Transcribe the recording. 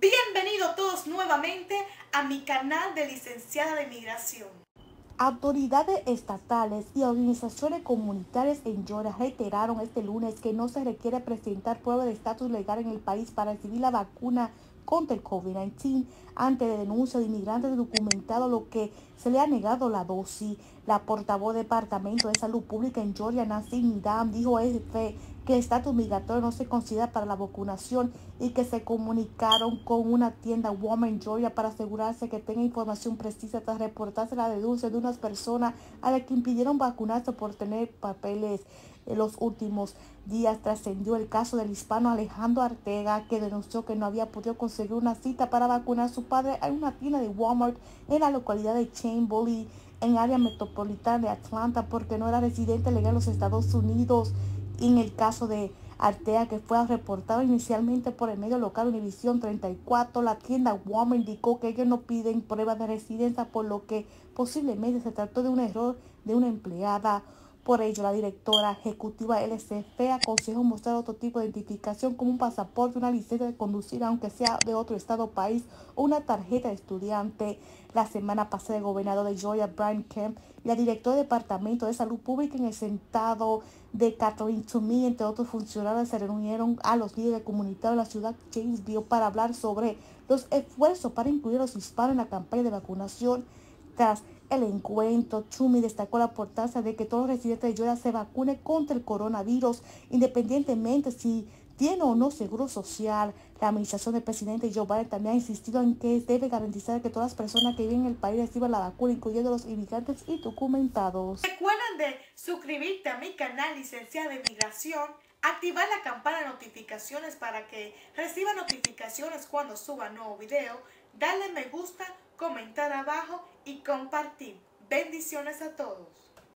Bienvenidos todos nuevamente a mi canal de licenciada de inmigración. Autoridades estatales y organizaciones comunitarias en Georgia reiteraron este lunes que no se requiere presentar prueba de estatus legal en el país para recibir la vacuna contra el COVID-19 ante la denuncia de inmigrantes documentados, lo que se le ha negado la dosis. La portavoz del Departamento de Salud Pública en Georgia, Nancy Midam, dijo este que el estatus migratorio no se considera para la vacunación y que se comunicaron con una tienda en Georgia para asegurarse que tenga información precisa tras reportarse la denuncia de unas personas a las que impidieron vacunarse por tener papeles en los últimos días trascendió el caso del hispano Alejandro Artega, que denunció que no había podido conseguir una cita para vacunar a su padre en una tienda de Walmart en la localidad de Chamberlain, en área metropolitana de Atlanta, porque no era residente legal en los Estados Unidos. En el caso de Artea, que fue reportado inicialmente por el medio local Univisión 34, la tienda Walmart indicó que ellos no piden pruebas de residencia, por lo que posiblemente se trató de un error de una empleada. Por ello, la directora ejecutiva LCF aconsejó mostrar otro tipo de identificación como un pasaporte, una licencia de conducir, aunque sea de otro estado o país, o una tarjeta de estudiante. La semana pasada, el gobernador de Georgia, Brian Kemp, y la directora del Departamento de Salud Pública en el Sentado de Catherine Toomey, entre otros funcionarios, se reunieron a los líderes comunitarios de la ciudad Janesville para hablar sobre los esfuerzos para incluir a los hispanos en la campaña de vacunación tras el encuentro, Chumi destacó la importancia de que todos los residentes de Georgia se vacunen contra el coronavirus, independientemente si tiene o no seguro social. La administración del presidente Joe Biden también ha insistido en que debe garantizar que todas las personas que viven en el país reciban la vacuna, incluyendo los inmigrantes y documentados. Recuerden de suscribirte a mi canal Licenciada de Inmigración, activar la campana de notificaciones para que reciba notificaciones cuando suba nuevo video, darle me gusta, comentar abajo y compartir. Bendiciones a todos.